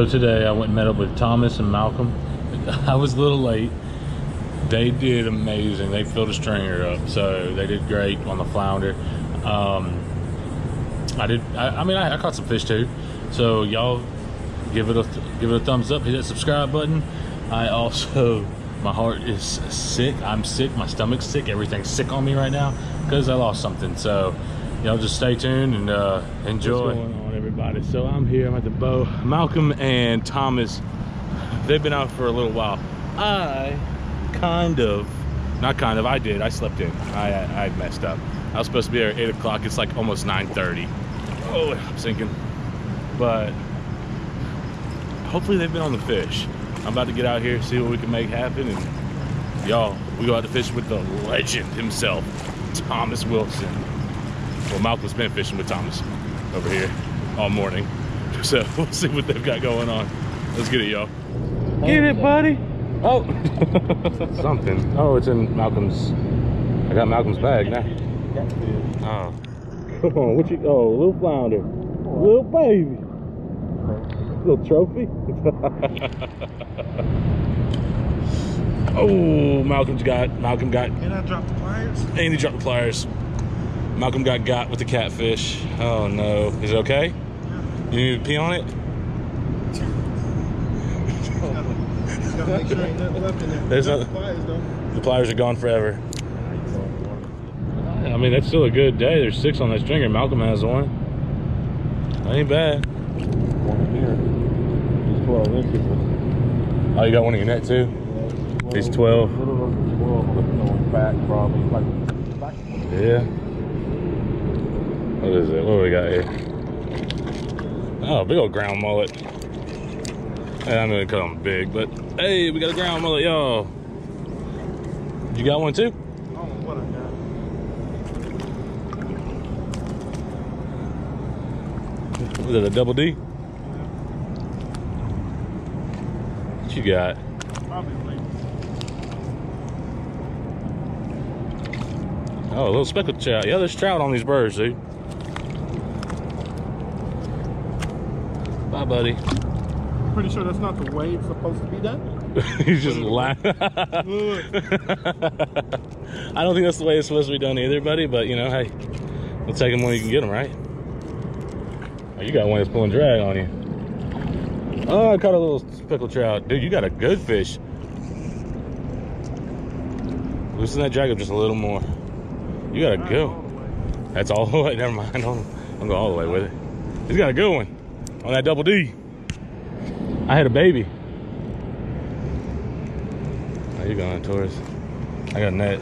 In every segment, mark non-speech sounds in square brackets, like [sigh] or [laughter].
So today I went and met up with Thomas and Malcolm. [laughs] I was a little late. They did amazing. They filled a stringer up, so they did great on the flounder. Um, I did. I, I mean, I, I, caught some fish too. So y'all give it a give it a thumbs up. Hit that subscribe button. I also, [laughs] my heart is sick. I'm sick. My stomach's sick. Everything's sick on me right now because I lost something. So y'all just stay tuned and uh, enjoy. What's going on, everybody? So I'm here. I'm at the bow. Malcolm and Thomas, they've been out for a little while. I kind of, not kind of, I did. I slept in. I, I messed up. I was supposed to be there at 8 o'clock. It's like almost 9.30. Oh, I'm sinking. But hopefully they've been on the fish. I'm about to get out here, see what we can make happen. And y'all, we go out to fish with the legend himself, Thomas Wilson. Well, Malcolm's been fishing with Thomas over here all morning. [laughs] So we'll see what they've got going on. Let's get it, y'all. Get it, buddy. Oh, [laughs] something. Oh, it's in Malcolm's. I got Malcolm's bag now. Oh, come on. What you? Oh, a little flounder, little baby, little trophy. [laughs] oh, Malcolm's got. Malcolm got. And I dropped the pliers. And he dropped the pliers. Malcolm got got with the catfish. Oh no. Is it okay? You need to pee on it? There's no, the pliers are gone forever. I mean, that's still a good day. There's six on that stringer. Malcolm has one. That ain't bad. One here. He's 12 inches. Oh, you got one in your net too? He's 12. He's 12. back probably. yeah. What is it? What do we got here? Oh, big old ground mullet. I'm gonna call them big, but hey, we got a ground mullet, y'all. You got one too? Oh, what I got. Was it a double D? What you got? Probably Oh, a little speckled trout. Yeah, there's trout on these birds, dude. Bye, buddy. Pretty sure that's not the way it's supposed to be done. [laughs] He's just laughing. I don't think that's the way it's supposed to be done either, buddy. But you know, hey, we'll take them when you can get them, right? Oh, you got one that's pulling drag on you. Oh, I caught a little speckled trout. Dude, you got a good fish. Loosen that drag up just a little more. You got a good one. That's all the way. [laughs] Never mind. I'm, I'm going all the way with it. He's got a good one on that double D. I had a baby. How you going, Taurus? I got a net.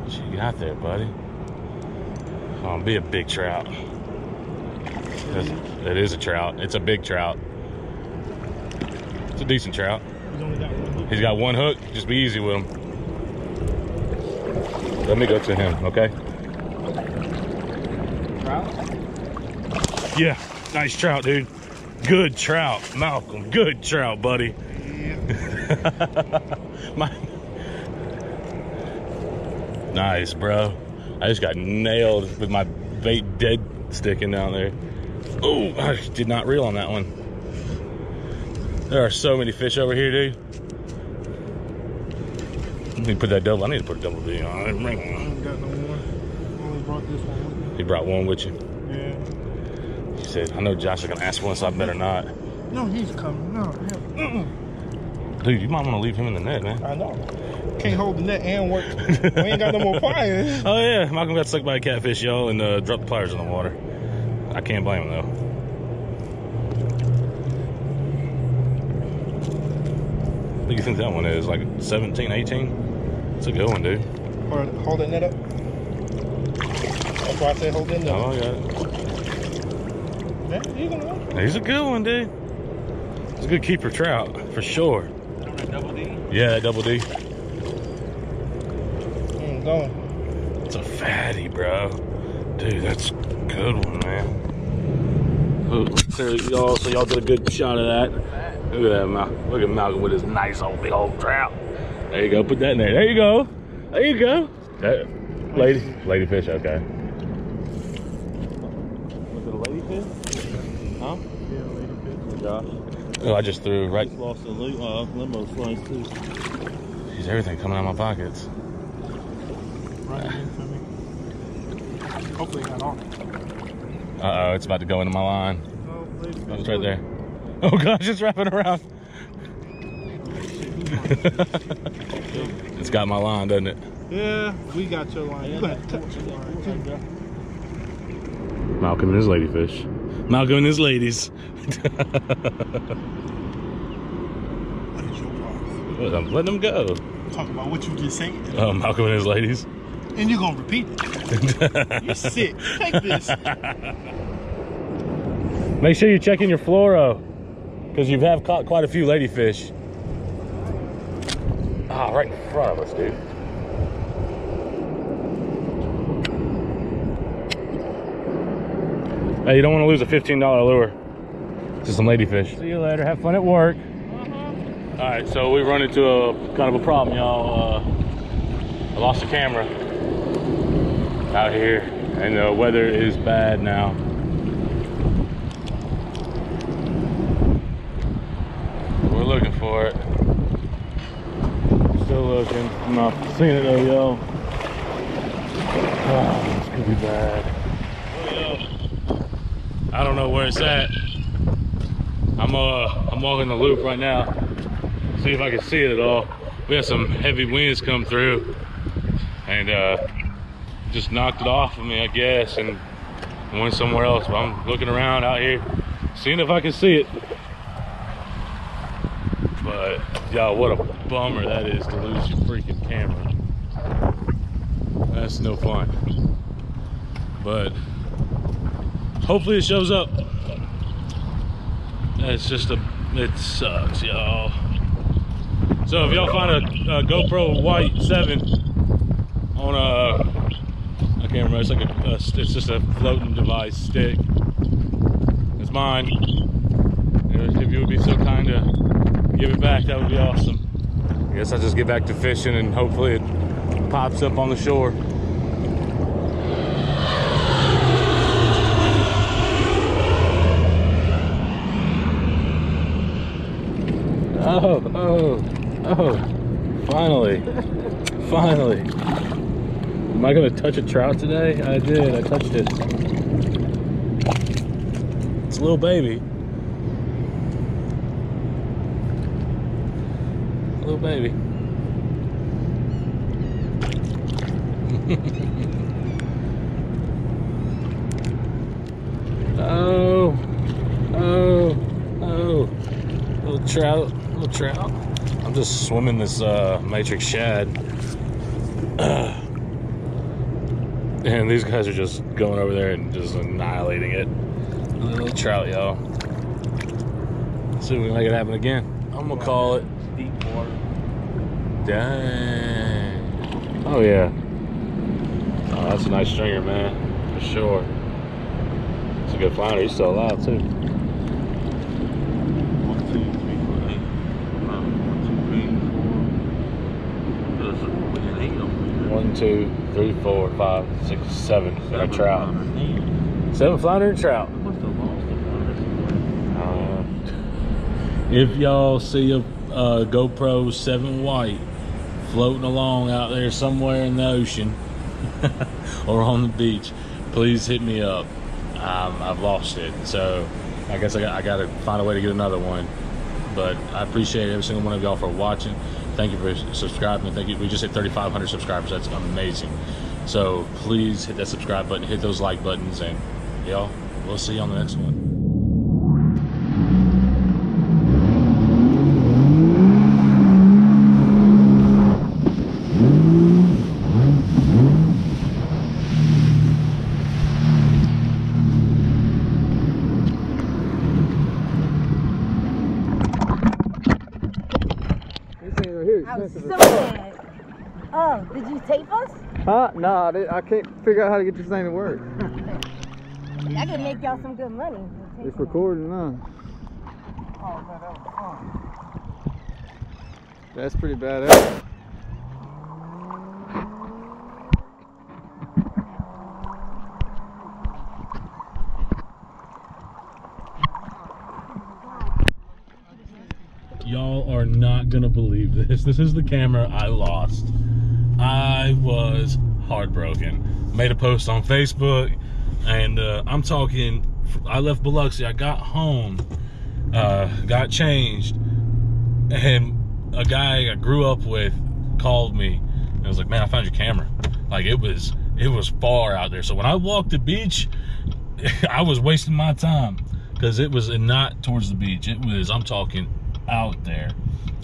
What you got there, buddy? Oh, be a big trout. That is a trout. It's a big trout. It's a decent trout. He's got one hook. Just be easy with him. Let me go to him, okay? Trout? Yeah, nice trout, dude. Good trout, Malcolm. Good trout, buddy. Yeah. [laughs] My... Nice, bro. I just got nailed with my bait dead sticking down there. Oh, I did not reel on that one. There are so many fish over here, dude. Let me put that double. I need to put a double D on. I ain't got no more. Only brought this one He brought one with you? Yeah. He said, I know Josh is going to ask one, so I better not. No, he's coming. No, yeah. Dude, you might want to leave him in the net, man. I know. Can't hold the net and work. we ain't got no more pliers. [laughs] Oh, yeah. Malcolm got stuck by a catfish, y'all, and uh, dropped the pliers in the water. I can't blame him, though. What do you think that one is? Like 17, 18? It's a good one, dude. Hold, hold that net up. That's why I said hold it up. Oh, I got it. Yeah, he's a good one, dude. He's a good keeper trout, for sure. Double D? Yeah, that double D. Mm, going. It's a fatty, bro. Dude, that's a good one, man. So y'all, so y'all did a good shot of that. Look at that, Malcolm. Look at Malcolm with his nice old big old trout. There you go. Put that in there. There you go. There you go. That, lady, lady fish. Okay. ladyfish? Huh? Yeah, ladyfish. Josh. Oh, I just threw right. Just lost a loot, uh, limo slice too. Jeez, everything coming out of my pockets. Right into me. Hopefully not on. Uh oh, it's about to go into my line. Oh, ladyfish. Oh, it's right there. Oh gosh, it's wrapping around. it's got my line, doesn't it? Yeah, we got your line. You gotta touch your line. Malcolm and his ladyfish. Malcolm and his ladies. What is your problem? I'm letting them go. Talk about what you just said. Oh, Malcolm and his ladies. And you're gonna repeat it. [laughs] You're sick. Take this. Make sure you check in your fluoro, because you have caught quite a few ladyfish. Ah, right in front of us, dude. Hey, you don't want to lose a $15 lure to some ladyfish. See you later. Have fun at work. All right, so we run into a kind of a problem, y'all. Uh, I lost the camera out here, and the weather is bad now. We're looking for it. Still looking. I'm not seeing it though, yo. Oh, this could be bad. I don't know where it's at. I'm uh I'm walking the loop right now. See if I can see it at all. We had some heavy winds come through and uh just knocked it off of me, I guess, and went somewhere else. But I'm looking around out here, seeing if I can see it. But y'all, what a bummer that is to lose your freaking camera. That's no fun. But hopefully it shows up. It's just a, it sucks, y'all. So if y'all find a, a GoPro White 7 on a, I can't remember, it's like a, a, it's just a floating device stick. It's mine. If you would be so kind to give it back, that would be awesome. I guess I'll just get back to fishing and hopefully it pops up on the shore. Oh, oh, oh, finally, finally. Am I gonna touch a trout today? I did, I touched it. It's a little baby. Little baby. [laughs] oh, oh, oh. Little trout, little trout. I'm just swimming this uh, matrix shad. [clears throat] and these guys are just going over there and just annihilating it. Little trout, y'all. See if we can make it happen again. I'm gonna call it. Deep water. Dang. Oh yeah. Oh, that's a nice stringer, man. For sure. It's a good flounder. He's still alive too. One, two, three, four, eight. Um, one, two, three, four. There's a- we had eight of them. One, two, three, four, five, six, seven. And a trout. flounder. Seven flounder and trout. I must have lost a flounder somewhere. Uh, if y'all see a uh, GoPro 7 White floating along out there somewhere in the ocean [laughs] or on the beach, please hit me up. Um, I've lost it, so I guess I got, I got to find a way to get another one. But I appreciate every single one of y'all for watching. Thank you for subscribing. Thank you. We just hit 3,500 subscribers. That's amazing. So please hit that subscribe button, hit those like buttons, and y'all, we'll see you on the next one. Huh? Nah, I can't figure out how to get this thing to work. [laughs] I could make y'all some good money. It's recording huh? Oh, man, that was fun. That's pretty badass. Y'all are not gonna believe this. This is the camera I lost. I was heartbroken. Made a post on Facebook, and uh, I'm talking. I left Biloxi. I got home, uh, got changed, and a guy I grew up with called me. And was like, "Man, I found your camera." Like it was, it was far out there. So when I walked the beach, [laughs] I was wasting my time because it was not towards the beach. It was, I'm talking out there.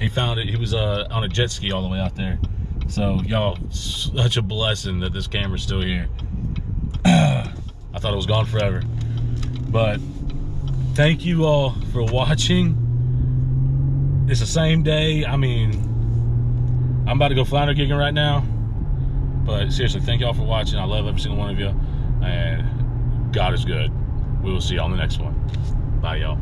He found it. He was uh, on a jet ski all the way out there. So y'all, such a blessing that this camera's still here. [clears throat] I thought it was gone forever. But thank you all for watching. It's the same day. I mean, I'm about to go flounder gigging right now. But seriously, thank y'all for watching. I love every single one of you. And God is good. We will see y'all on the next one. Bye, y'all.